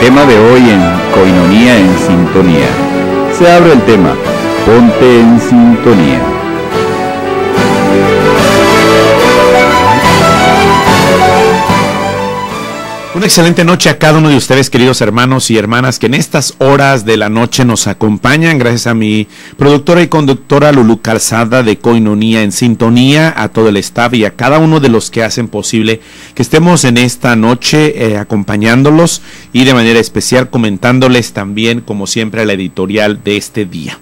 tema de hoy en Coinonía en Sintonía. Se abre el tema, ponte en sintonía. Excelente noche a cada uno de ustedes, queridos hermanos y hermanas, que en estas horas de la noche nos acompañan. Gracias a mi productora y conductora Lulu Calzada de Coinonía en Sintonía, a todo el staff y a cada uno de los que hacen posible que estemos en esta noche eh, acompañándolos y de manera especial comentándoles también, como siempre, la editorial de este día.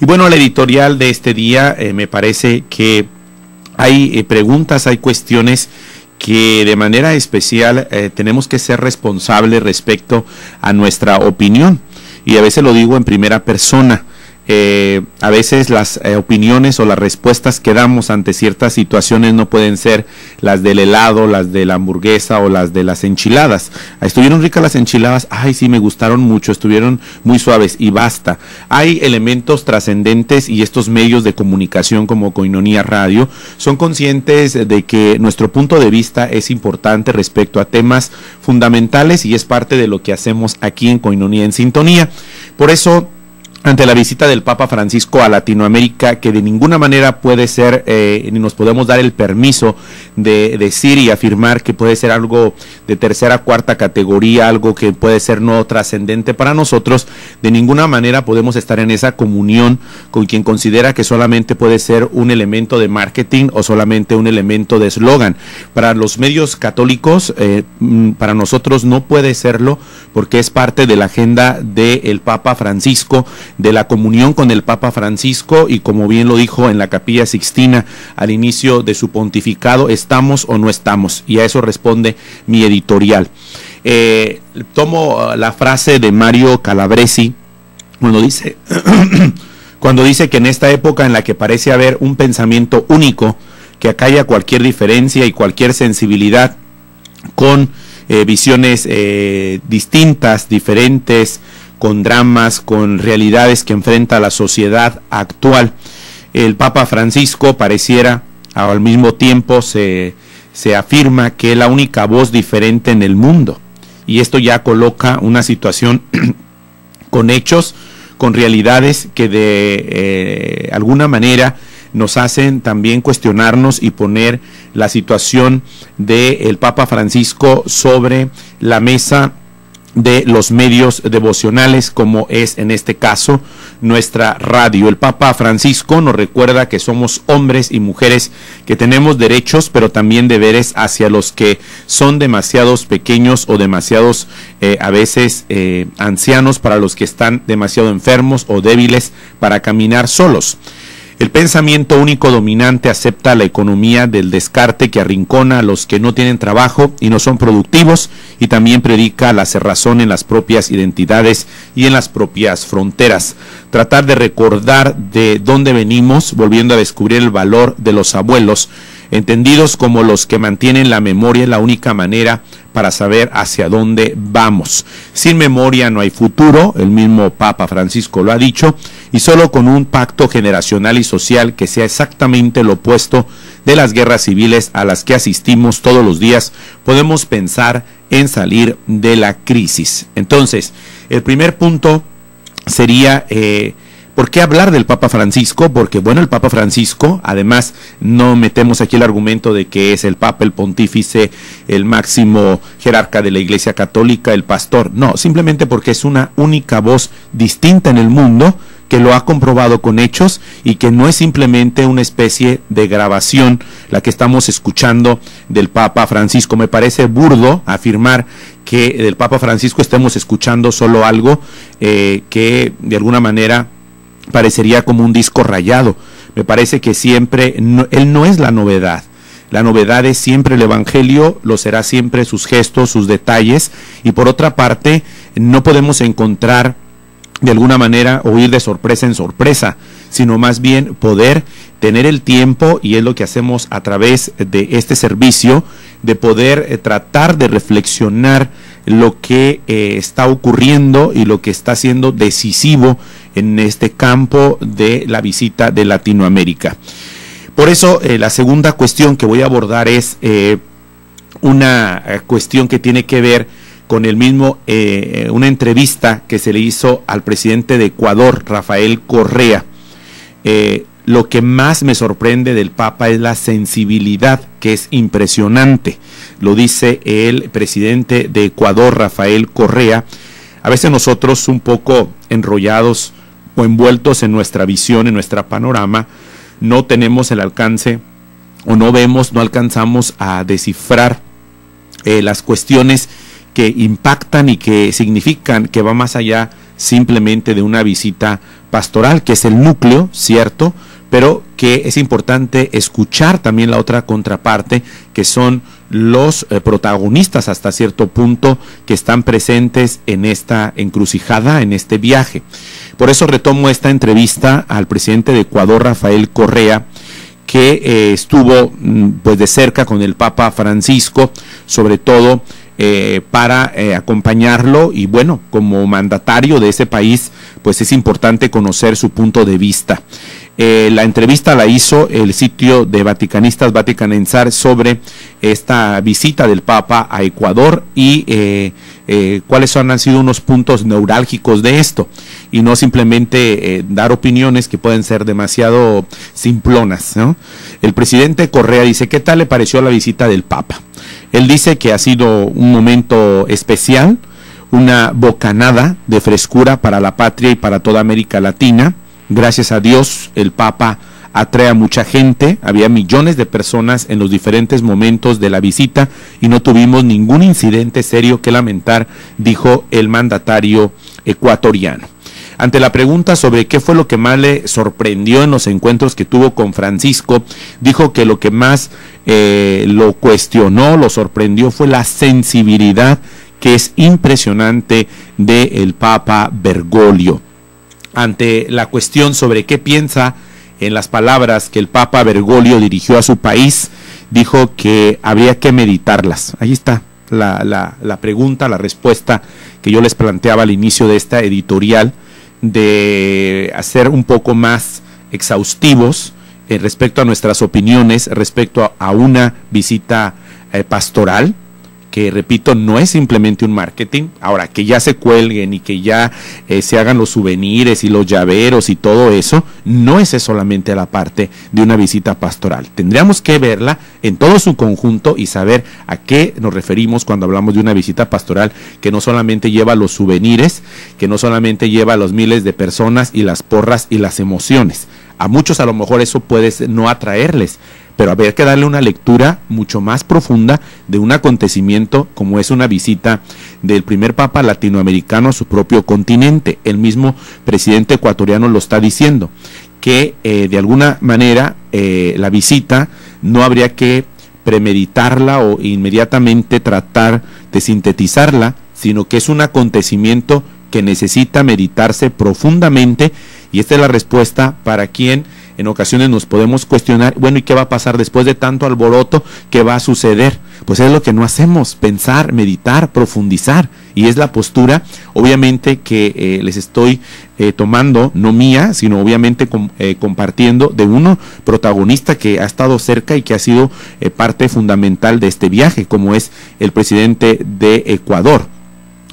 Y bueno, la editorial de este día eh, me parece que hay eh, preguntas, hay cuestiones que de manera especial eh, tenemos que ser responsables respecto a nuestra opinión. Y a veces lo digo en primera persona. Eh, a veces las eh, opiniones o las respuestas que damos ante ciertas situaciones no pueden ser las del helado, las de la hamburguesa o las de las enchiladas. Estuvieron ricas las enchiladas, ay sí, me gustaron mucho, estuvieron muy suaves y basta. Hay elementos trascendentes y estos medios de comunicación como Coinonía Radio son conscientes de que nuestro punto de vista es importante respecto a temas fundamentales y es parte de lo que hacemos aquí en Coinonía en Sintonía. Por eso ante la visita del Papa Francisco a Latinoamérica, que de ninguna manera puede ser, eh, ni nos podemos dar el permiso de decir y afirmar que puede ser algo de tercera, cuarta categoría, algo que puede ser no trascendente para nosotros, de ninguna manera podemos estar en esa comunión con quien considera que solamente puede ser un elemento de marketing o solamente un elemento de eslogan. Para los medios católicos, eh, mm, para nosotros no puede serlo porque es parte de la agenda del Papa Francisco de la comunión con el Papa Francisco y como bien lo dijo en la capilla Sixtina al inicio de su pontificado, estamos o no estamos. Y a eso responde mi editorial. Eh, tomo uh, la frase de Mario Calabresi cuando dice, cuando dice que en esta época en la que parece haber un pensamiento único que acalla cualquier diferencia y cualquier sensibilidad con eh, visiones eh, distintas, diferentes, con dramas, con realidades que enfrenta la sociedad actual. El Papa Francisco pareciera, al mismo tiempo se, se afirma que es la única voz diferente en el mundo. Y esto ya coloca una situación con hechos, con realidades que de eh, alguna manera nos hacen también cuestionarnos y poner la situación del Papa Francisco sobre la mesa de los medios devocionales como es en este caso nuestra radio. El Papa Francisco nos recuerda que somos hombres y mujeres que tenemos derechos pero también deberes hacia los que son demasiados pequeños o demasiados eh, a veces eh, ancianos para los que están demasiado enfermos o débiles para caminar solos. El pensamiento único dominante acepta la economía del descarte que arrincona a los que no tienen trabajo y no son productivos y también predica la cerrazón en las propias identidades y en las propias fronteras. Tratar de recordar de dónde venimos, volviendo a descubrir el valor de los abuelos, entendidos como los que mantienen la memoria la única manera para saber hacia dónde vamos. Sin memoria no hay futuro, el mismo Papa Francisco lo ha dicho, y solo con un pacto generacional y social que sea exactamente lo opuesto de las guerras civiles a las que asistimos todos los días, podemos pensar en salir de la crisis. Entonces, el primer punto sería... Eh, ¿Por qué hablar del Papa Francisco? Porque, bueno, el Papa Francisco, además, no metemos aquí el argumento de que es el Papa, el pontífice, el máximo jerarca de la Iglesia Católica, el pastor. No, simplemente porque es una única voz distinta en el mundo que lo ha comprobado con hechos y que no es simplemente una especie de grabación la que estamos escuchando del Papa Francisco. Me parece burdo afirmar que del Papa Francisco estemos escuchando solo algo eh, que de alguna manera parecería como un disco rayado. Me parece que siempre, Él no es la novedad. La novedad es siempre el Evangelio, lo será siempre sus gestos, sus detalles, y por otra parte, no podemos encontrar de alguna manera o ir de sorpresa en sorpresa, sino más bien poder tener el tiempo, y es lo que hacemos a través de este servicio, de poder eh, tratar de reflexionar lo que eh, está ocurriendo y lo que está siendo decisivo en este campo de la visita de Latinoamérica. Por eso eh, la segunda cuestión que voy a abordar es una cuestión que tiene que ver con el mismo, eh, una entrevista que se le hizo al presidente de Ecuador, Rafael Correa. Eh, lo que más me sorprende del Papa es la sensibilidad, que es impresionante. Lo dice el presidente de Ecuador, Rafael Correa. A veces nosotros un poco enrollados o envueltos en nuestra visión, en nuestra panorama, no tenemos el alcance o no vemos, no alcanzamos a descifrar eh, las cuestiones que impactan y que significan que va más allá simplemente de una visita pastoral, que es el núcleo, cierto, pero que es importante escuchar también la otra contraparte, que son los eh, protagonistas hasta cierto punto que están presentes en esta encrucijada, en este viaje. Por eso retomo esta entrevista al presidente de Ecuador, Rafael Correa, que eh, estuvo mm, pues de cerca con el Papa Francisco, sobre todo eh, para eh, acompañarlo y bueno, como mandatario de ese país, pues es importante conocer su punto de vista. Eh, la entrevista la hizo el sitio de Vaticanistas Vaticanensar sobre esta visita del Papa a Ecuador y cuáles han sido unos puntos neurálgicos de esto y no simplemente dar opiniones que pueden ser demasiado simplonas. El presidente Correa dice, ¿qué tal le pareció la visita del Papa? Él dice que ha sido un momento especial, una bocanada de frescura para la patria y para toda América Latina. Gracias a Dios, el Papa atrae a mucha gente, había millones de personas en los diferentes momentos de la visita y no tuvimos ningún incidente serio que lamentar, dijo el mandatario ecuatoriano. Ante la pregunta sobre qué fue lo que más le sorprendió en los encuentros que tuvo con Francisco, dijo que lo que más eh, lo cuestionó, lo sorprendió fue la sensibilidad que es impresionante del Papa Bergoglio. Ante la cuestión sobre qué piensa en las palabras que el Papa Bergoglio dirigió a su país, dijo que habría que meditarlas. Ahí está la, la pregunta, la respuesta que yo les planteaba al inicio de esta editorial de hacer un poco más exhaustivos eh, respecto a nuestras opiniones, respecto a, una visita eh, pastoral, que repito, no es simplemente un marketing. Ahora, que ya se cuelguen y que ya eh, se hagan los souvenirs y los llaveros y todo eso, no es solamente la parte de una visita pastoral. Tendríamos que verla en todo su conjunto y saber a qué nos referimos cuando hablamos de una visita pastoral que no solamente lleva los souvenirs, que no solamente lleva a los miles de personas y las porras y las emociones. A muchos a lo mejor eso puede no atraerles, pero habría que darle una lectura mucho más profunda de un acontecimiento como es una visita del primer papa latinoamericano a su propio continente. El mismo presidente ecuatoriano lo está diciendo, que eh, de alguna manera eh, la visita no habría que premeditarla o inmediatamente tratar de sintetizarla, sino que es un acontecimiento que necesita meditarse profundamente y esta es la respuesta para quien en ocasiones nos podemos cuestionar, bueno, ¿y qué va a pasar después de tanto alboroto? ¿Qué va a suceder? Pues es lo que no hacemos, pensar, meditar, profundizar. Y es la postura, obviamente, que eh, les estoy eh, tomando, no mía, sino obviamente eh, compartiendo de uno protagonista que ha estado cerca y que ha sido parte fundamental de este viaje, como es el presidente de Ecuador.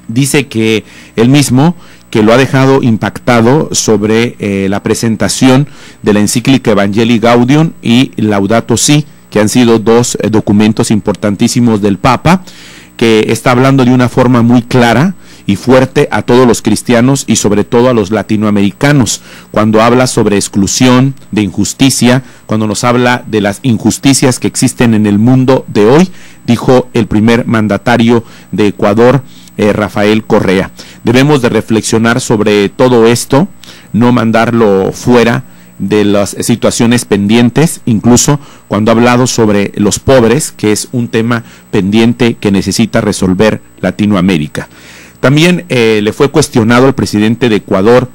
Dice que él mismo que lo ha dejado impactado sobre eh, la presentación de la encíclica Evangelii Gaudium y Laudato Si, que han sido dos eh, documentos importantísimos del Papa, que está hablando de una forma muy clara y fuerte a todos los cristianos y sobre todo a los latinoamericanos, cuando habla sobre exclusión, de injusticia, cuando nos habla de las injusticias que existen en el mundo de hoy, dijo el primer mandatario de Ecuador, eh, Rafael Correa. Debemos de reflexionar sobre todo esto, no mandarlo fuera de las situaciones pendientes, incluso cuando ha hablado sobre los pobres, que es un tema pendiente que necesita resolver Latinoamérica. También eh, le fue cuestionado al presidente de Ecuador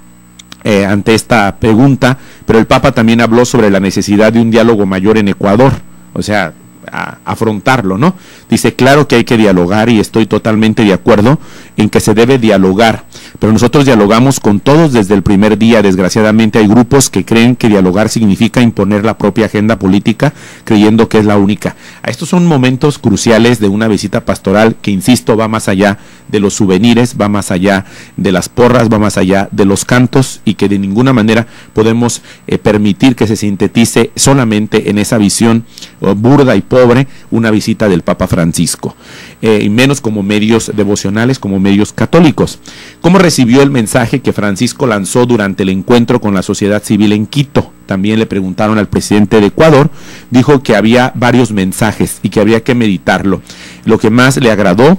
eh, ante esta pregunta, pero el Papa también habló sobre la necesidad de un diálogo mayor en Ecuador. O sea, afrontarlo, ¿no? Dice, claro que hay que dialogar y estoy totalmente de acuerdo en que se debe dialogar, pero nosotros dialogamos con todos desde el primer día. Desgraciadamente hay grupos que creen que dialogar significa imponer la propia agenda política, creyendo que es la única. Estos son momentos cruciales de una visita pastoral que, insisto, va más allá de los souvenirs, va más allá de las porras, va más allá de los cantos y que de ninguna manera podemos eh, permitir que se sintetice solamente en esa visión uh, burda y pobre una visita del Papa Francisco, eh, y menos como medios devocionales, como medios católicos. ¿Cómo recibió el mensaje que Francisco lanzó durante el encuentro con la sociedad civil en Quito? También le preguntaron al presidente de Ecuador, dijo que había varios mensajes y que había que meditarlo. Lo que más le agradó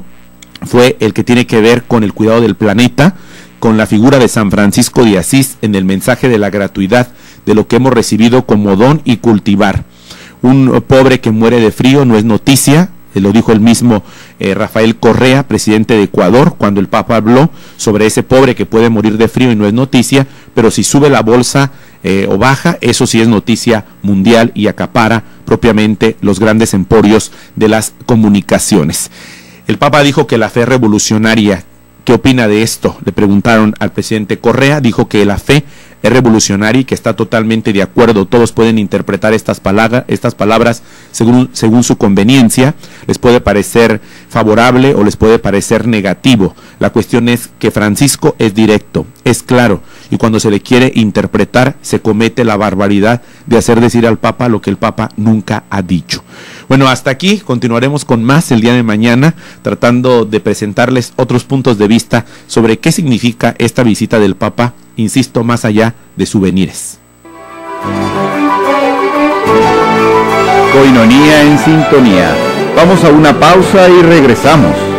fue el que tiene que ver con el cuidado del planeta, con la figura de San Francisco de Asís en el mensaje de la gratuidad de lo que hemos recibido como don y cultivar. Un pobre que muere de frío no es noticia, eh, lo dijo el mismo eh, Rafael Correa, presidente de Ecuador, cuando el Papa habló sobre ese pobre que puede morir de frío y no es noticia, pero si sube la bolsa eh, o baja, eso sí es noticia mundial y acapara propiamente los grandes emporios de las comunicaciones. El Papa dijo que la fe revolucionaria, ¿qué opina de esto? Le preguntaron al presidente Correa, dijo que la fe es revolucionaria y que está totalmente de acuerdo. Todos pueden interpretar estas, palabras, estas palabras según, según su conveniencia. Les puede parecer favorable o les puede parecer negativo. La cuestión es que Francisco es directo, es claro, y cuando se le quiere interpretar se comete la barbaridad de hacer decir al Papa lo que el Papa nunca ha dicho. Bueno, hasta aquí continuaremos con más el día de mañana, tratando de presentarles otros puntos de vista sobre qué significa esta visita del Papa insisto, más allá de souvenirs. Coinonía en sintonía. Vamos a una pausa y regresamos.